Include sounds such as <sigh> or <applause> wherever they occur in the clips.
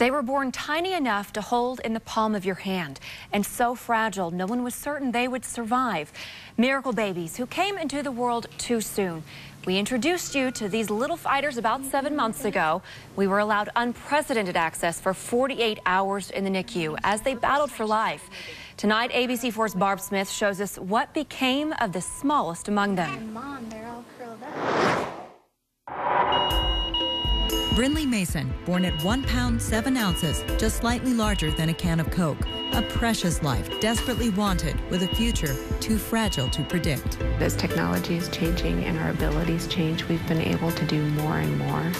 They were born tiny enough to hold in the palm of your hand and so fragile no one was certain they would survive. Miracle babies who came into the world too soon. We introduced you to these little fighters about seven months ago. We were allowed unprecedented access for 48 hours in the NICU as they battled for life. Tonight, ABC4's Barb Smith shows us what became of the smallest among them. Mom, they're all curled up. Brinley Mason, born at one pound, seven ounces, just slightly larger than a can of Coke. A precious life, desperately wanted, with a future too fragile to predict. As technology is changing and our abilities change, we've been able to do more and more.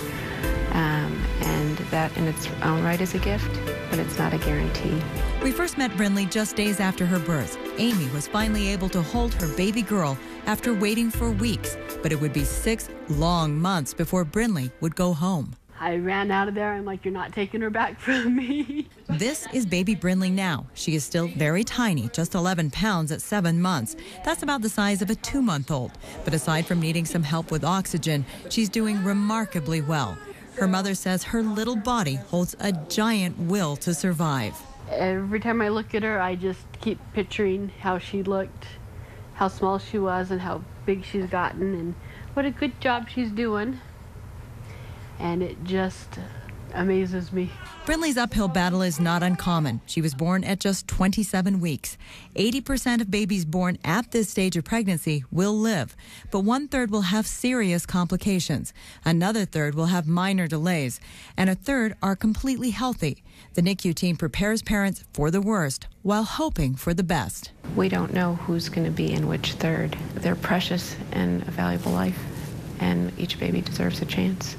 Um, and that in its own right is a gift, but it's not a guarantee. We first met Brinley just days after her birth. Amy was finally able to hold her baby girl after waiting for weeks, but it would be six long months before Brinley would go home. I ran out of there. I'm like, you're not taking her back <laughs> from me. this is baby Brinley now. She is still very tiny, just 11 pounds at seven months. That's about the size of a two month old. But aside from needing some help with oxygen, she's doing remarkably well. Her mother says her little body holds a giant will to survive. Every time I look at her, I just keep picturing how she looked, how small she was, and how big she's gotten, and what a good job she's doing and it just amazes me. Brinley's uphill battle is not uncommon. She was born at just 27 weeks. 80% of babies born at this stage of pregnancy will live, but one third will have serious complications. Another third will have minor delays, and a third are completely healthy. The NICU team prepares parents for the worst while hoping for the best. We don't know who's going to be in which third. They're precious and a valuable life, and each baby deserves a chance.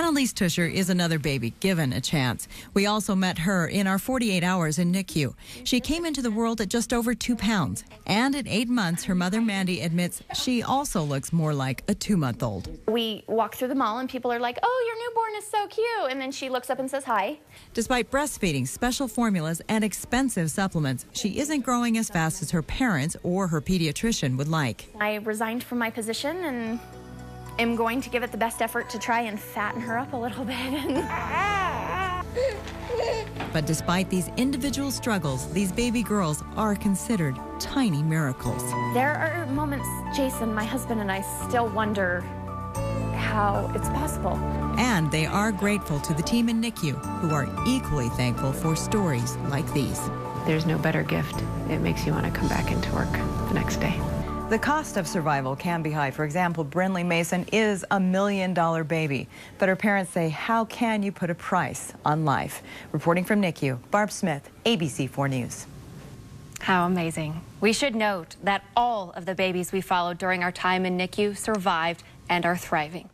Annalise Tusher is another baby given a chance. We also met her in our 48 hours in NICU. She came into the world at just over two pounds. And at eight months, her mother Mandy admits she also looks more like a two month old. We walk through the mall and people are like, oh, your newborn is so cute. And then she looks up and says hi. Despite breastfeeding, special formulas, and expensive supplements, she isn't growing as fast as her parents or her pediatrician would like. I resigned from my position and am going to give it the best effort to try and fatten her up a little <laughs> bit. but despite these individual struggles, these baby girls are considered tiny miracles. There are moments, Jason, my husband, and I still wonder how it's possible. And they are grateful to the team in NICU, who are equally thankful for stories like these. There's no better gift. It makes you want to come back into work the next day. The cost of survival can be high. For example, Brinley Mason is a million dollar baby. But her parents say, how can you put a price on life? Reporting from NICU, Barb Smith, ABC4 News. How amazing. We should note that all of the babies we followed during our time in NICU survived and are thriving.